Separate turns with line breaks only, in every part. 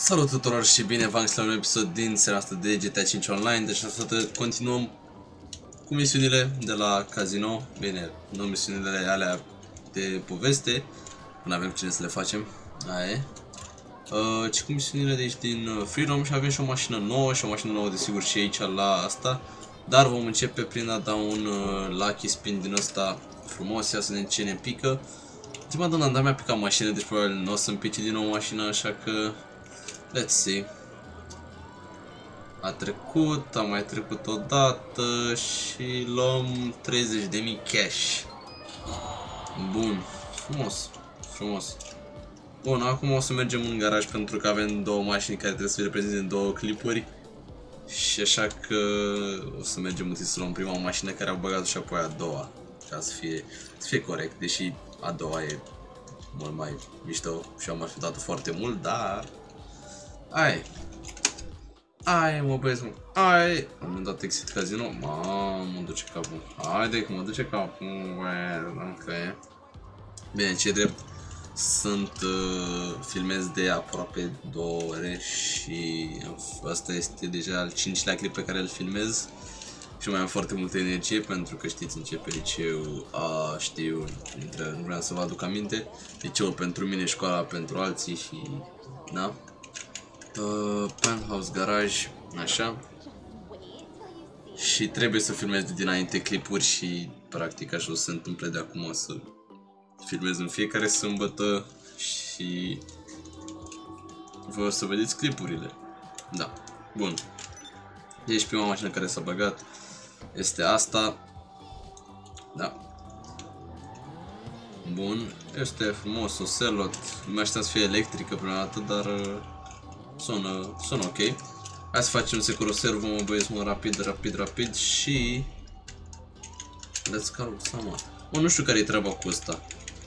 Salut tuturor și bine v-am găsit la un episod din seria asta de GTA 5 Online. Deci asta continuăm cu misiunile de la casino. Bine, nu misiunile alea de poveste Nu avem cine să le facem. Aia e. Uh, Ci cu misiunile de aici din uh, Freedom și avem și o mașină nouă și o mașină nouă desigur și aici la asta. Dar vom începe prin a da un uh, lucky spin din ăsta frumos. Ia să vedem ce ne pică. Prima dată am mi-a picat mașină, deci probabil nu o să-mi pice din nou mașina, așa că Let's see. A trecut, a mai trecut o dată și luăm 30.000 cash. Bun, frumos, frumos. Bun, acum o să mergem în garaj pentru că avem două mașini care trebuie să reprezinte două clipuri. Și așa că o să mergem întâi să luăm prima mașină care a băgat și apoi a doua. Ca să fie, să fie corect, deși a doua e mult mai mișto și am așteptat foarte mult, dar ai. Ai, mă băieți, mă. Ai. Am dat exit casino. Mamă, mă duce capul. Haide că mă duce capul. Ok. Bine, ce drept. Sunt, uh, filmez de aproape două ore și asta este deja al cincilea clip pe care îl filmez și mai am foarte multă energie pentru că știți începe liceu, a, știu, nu vreau să vă aduc aminte, liceul pentru mine, școala pentru alții și, da, uh, penthouse garaj, așa. Și trebuie să filmez de dinainte clipuri și practic așa o să se întâmple de acum să filmez în fiecare sâmbătă și voi o să vedeți clipurile. Da. Bun. Deci prima mașină care s-a băgat este asta. Da. Bun. Este frumos, o selot. Nu mai aștept să fie electrică prima dată, dar uh, Sună, sună ok. Hai să facem securo servo, mă băieți, mă, rapid, rapid, rapid și... Let's go, sama. Mă, nu știu care e treaba cu asta.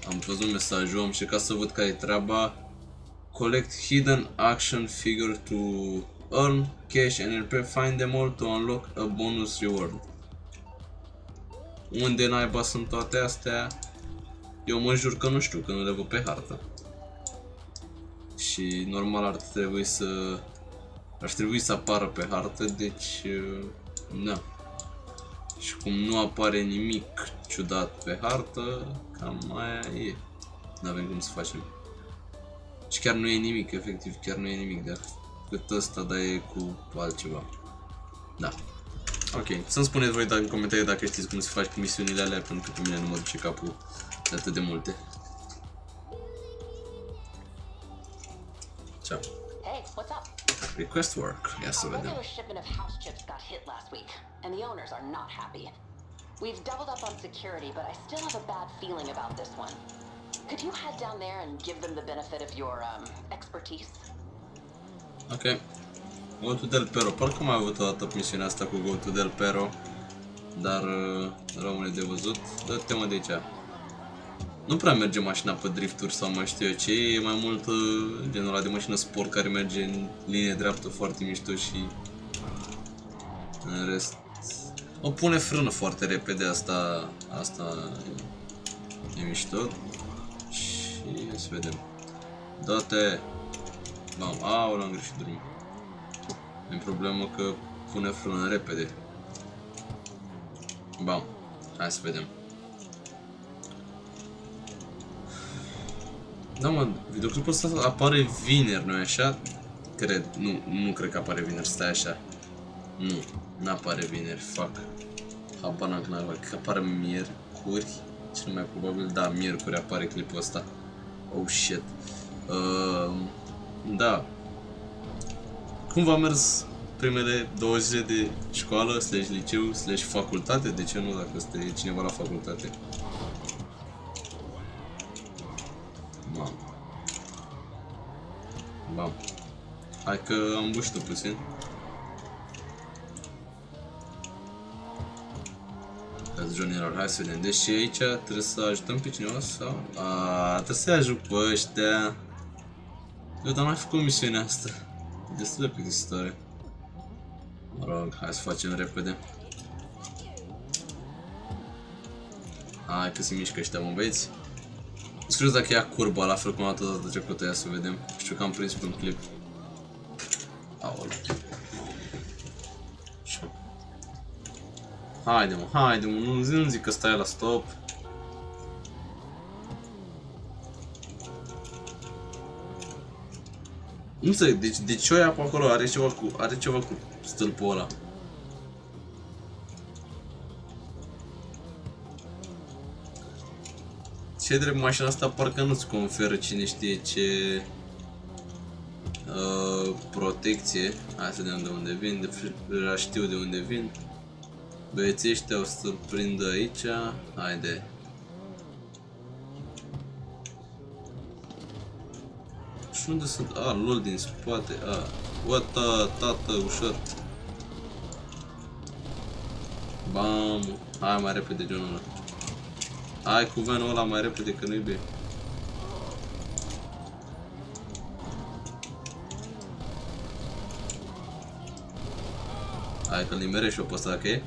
Am văzut mesajul, am și ca să văd care e treaba. Collect hidden action figure to earn cash and repair, find them all to unlock a bonus reward. Unde naiba sunt toate astea? Eu mă jur că nu știu, că nu le văd pe hartă și normal ar trebui să ar trebui să apară pe hartă, deci da. Și cum nu apare nimic ciudat pe hartă, cam aia e. Nu avem cum să facem. Și chiar nu e nimic, efectiv, chiar nu e nimic, dar cât ăsta, dar e cu altceva. Da. Ok, să-mi spuneți voi în comentarii dacă știți cum se face cu misiunile alea, pentru că pe mine nu mă duce capul de atât de multe. Request work. Yes,
A regular shipment of house chips got hit last week, and the owners are not happy. We've doubled up on security, but I still have a bad feeling about this one. Could you head down there and give them the benefit of your um, expertise?
Ok. Go to Del Pero. Parcă am mai avut o dată misiunea asta cu Go to Del Pero. Dar uh, rămâne de văzut. Dă-te mă de aici. Nu prea merge mașina pe drifturi sau mai știu eu ce, e mai mult uh, genul ăla de mașină sport care merge în linie dreaptă foarte mișto și în rest o pune frână foarte repede, asta, asta e, e mișto și să vedem. Date, bam, aoleu, am greșit drumul. E problemă că pune frână repede. Bam, hai să vedem. Da, mă, videoclipul ăsta apare vineri, nu așa? Cred, nu, nu cred că apare vineri, stai așa. Nu, nu apare vineri, fac. Habar n-am când apare, că apare miercuri, cel mai probabil, da, miercuri apare clipul ăsta. Oh shit. Uh, da. Cum v-a mers primele două zile de școală, slash liceu, slash facultate? De ce nu, dacă este cineva la facultate? Mamă. Bam. Hai că am buștă puțin. That's Johnny Rar. Hai să vedem. Deci aici trebuie să ajutăm pe cineva sau... A, trebuie să ajut pe ăștia. Eu dar n-am făcut misiunea asta. E destul de plictisitoare. Mă rog, hai să facem repede. Hai că se mișcă ăștia, mă băieți. Scuze dacă ia curba la fel cum a dat data trecută, ia să vedem. Știu că am prins pe un clip. Aoleu. Așa. Haide mă, haide mă, nu, nu zic că stai la stop. Nu înțeleg, deci, deci ce o ia pe acolo? Are ceva cu, are ceva cu stâlpul ăla. Ce drept mașina asta parcă nu-ți conferă cine știe ce uh, protecție. Hai să vedem de unde vin, de știu de unde vin. Băieții ăștia o să prindă aici. Haide. Și unde sunt? A, lol din spate. A, what the, tată, ușor. Bam. Hai mai repede genul ăla. Hai cu venul ăla mai repede că nu-i bine. Hai că-l nimerești eu pe ăsta, ok?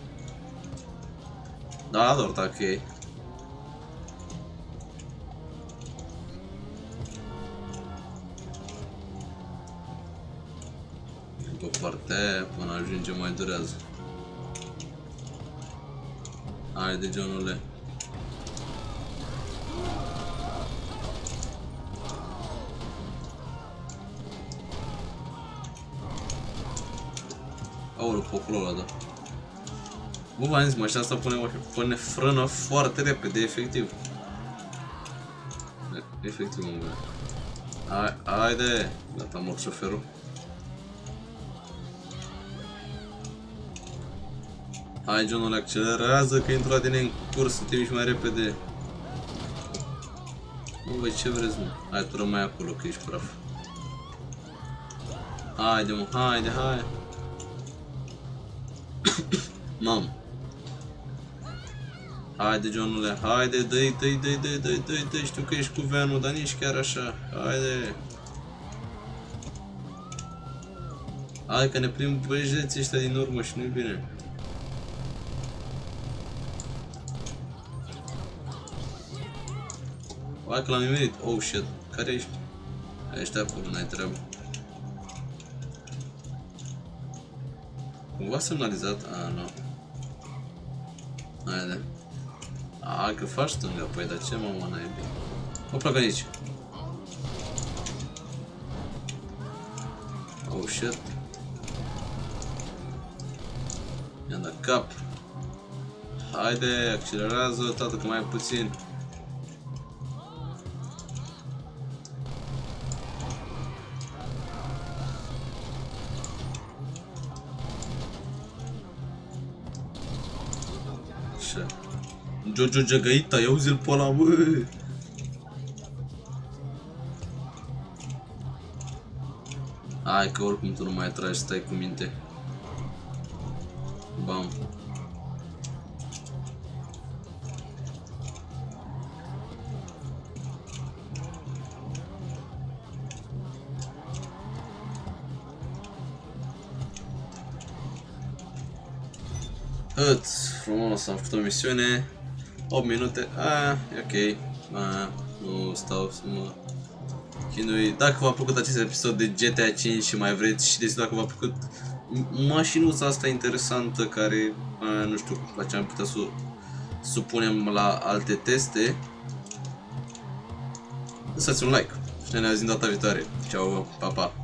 Da, doar dacă e. Pe partea până ajunge mai durează. Haide, Johnule. Aoleu, focul ăla, da. Bă, v-am zis, mașina asta pune, pune frână foarte repede, efectiv. Efectiv, mă bine. Hai, haide! Gata, mor șoferul. Hai, Johnul, accelerează că intru la tine în curs să te miști mai repede. Bă, băi, ce vreți, mă? Hai, tu rămâi acolo, că ești praf. Haide, mă, haide, hai. Mam. Haide, Johnule, haide, dă-i, dă-i, dă-i, dă-i, dă-i, dă-i, dă știu că ești cu venul, dar nici chiar așa. Haide. Hai că ne prim băjeții ăștia din urmă și nu-i bine. Hai că l-am nimerit. Oh shit. Care ești? Ești acolo, n-ai treabă. Cumva semnalizat? A, nu. Haide. A, că faci stânga, păi, dar ce mă, n-ai bine? O plac aici. Oh, shit. I-am dat cap. Haide, accelerează, tată, că mai ai puțin. Jojo Jagaita, ia uzi-l pe ăla, bă! Hai că oricum tu nu mai tragi, stai cu minte. Bam. Hăt, frumos, am făcut o misiune 8 minute, a, e ok. A, Nu stau să mă chinui. Dacă v-a plăcut acest episod de GTA 5 și mai vreți și deci dacă v-a plăcut mașinuța asta interesantă care, a, nu știu la ce am putea să supunem la alte teste Lăsați un like și ne auzim data viitoare. Ceau, pa, pa!